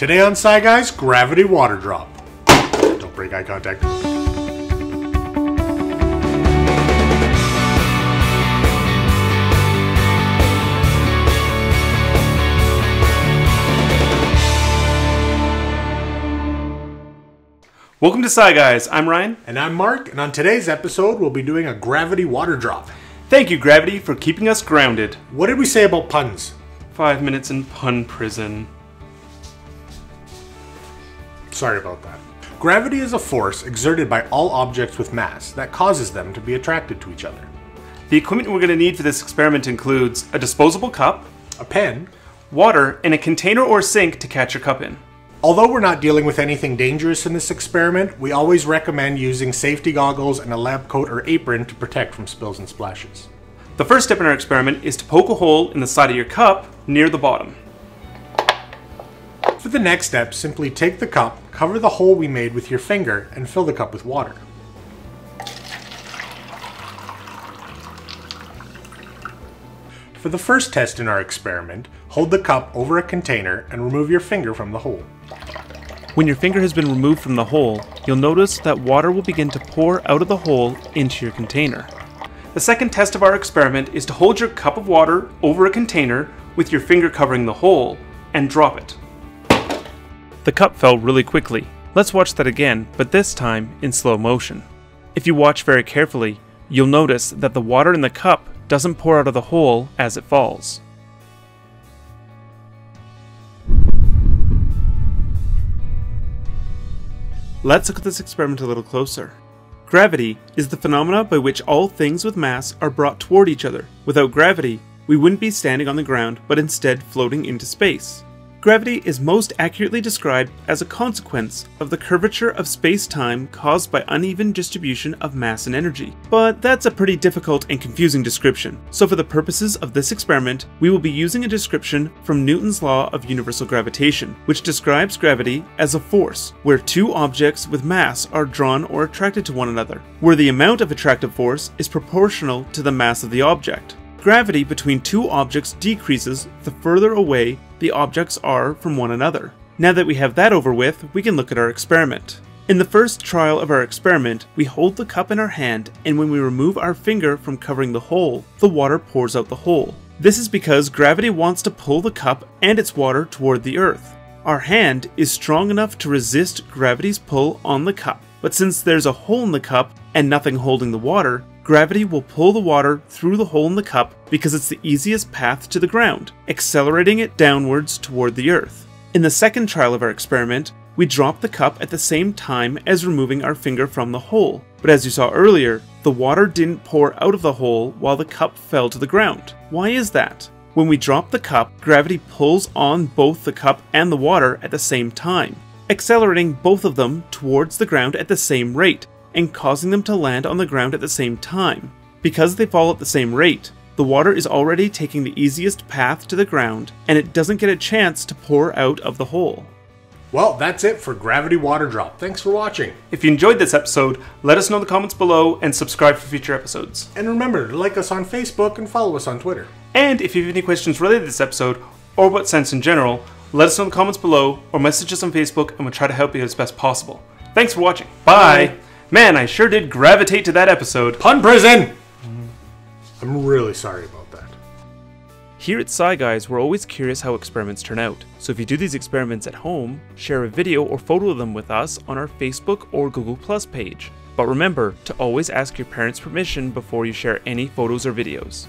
Today on Sci Guys, gravity water drop. Don't break eye contact. Welcome to Sci Guys. I'm Ryan. And I'm Mark, and on today's episode, we'll be doing a gravity water drop. Thank you, Gravity, for keeping us grounded. What did we say about puns? Five minutes in pun prison. Sorry about that. Gravity is a force exerted by all objects with mass that causes them to be attracted to each other. The equipment we're going to need for this experiment includes a disposable cup, A pen, water, and a container or sink to catch your cup in. Although we're not dealing with anything dangerous in this experiment, we always recommend using safety goggles and a lab coat or apron to protect from spills and splashes. The first step in our experiment is to poke a hole in the side of your cup near the bottom. For the next step, simply take the cup, cover the hole we made with your finger, and fill the cup with water. For the first test in our experiment, hold the cup over a container and remove your finger from the hole. When your finger has been removed from the hole, you'll notice that water will begin to pour out of the hole into your container. The second test of our experiment is to hold your cup of water over a container with your finger covering the hole and drop it. The cup fell really quickly. Let's watch that again, but this time in slow motion. If you watch very carefully, you'll notice that the water in the cup doesn't pour out of the hole as it falls. Let's look at this experiment a little closer. Gravity is the phenomena by which all things with mass are brought toward each other. Without gravity, we wouldn't be standing on the ground, but instead floating into space. Gravity is most accurately described as a consequence of the curvature of space-time caused by uneven distribution of mass and energy. But that's a pretty difficult and confusing description, so for the purposes of this experiment, we will be using a description from Newton's law of universal gravitation, which describes gravity as a force where two objects with mass are drawn or attracted to one another, where the amount of attractive force is proportional to the mass of the object. Gravity between two objects decreases the further away the objects are from one another. Now that we have that over with, we can look at our experiment. In the first trial of our experiment, we hold the cup in our hand, and when we remove our finger from covering the hole, the water pours out the hole. This is because gravity wants to pull the cup and its water toward the earth. Our hand is strong enough to resist gravity's pull on the cup, but since there's a hole in the cup and nothing holding the water, gravity will pull the water through the hole in the cup because it's the easiest path to the ground, accelerating it downwards toward the earth. In the second trial of our experiment, we dropped the cup at the same time as removing our finger from the hole, but as you saw earlier, the water didn't pour out of the hole while the cup fell to the ground. Why is that? When we drop the cup, gravity pulls on both the cup and the water at the same time, accelerating both of them towards the ground at the same rate, and causing them to land on the ground at the same time. Because they fall at the same rate, the water is already taking the easiest path to the ground, and it doesn't get a chance to pour out of the hole. Well, that's it for Gravity Water Drop. Thanks for watching. If you enjoyed this episode, let us know in the comments below and subscribe for future episodes. And remember to like us on Facebook and follow us on Twitter. And if you have any questions related to this episode, or about science in general, let us know in the comments below or message us on Facebook and we'll try to help you as best possible. Thanks for watching. Bye! Bye. Man, I sure did gravitate to that episode. Pun prison! I'm really sorry about that. Here at Sci Guys, we're always curious how experiments turn out. So if you do these experiments at home, share a video or photo of them with us on our Facebook or Google Plus page. But remember to always ask your parents' permission before you share any photos or videos.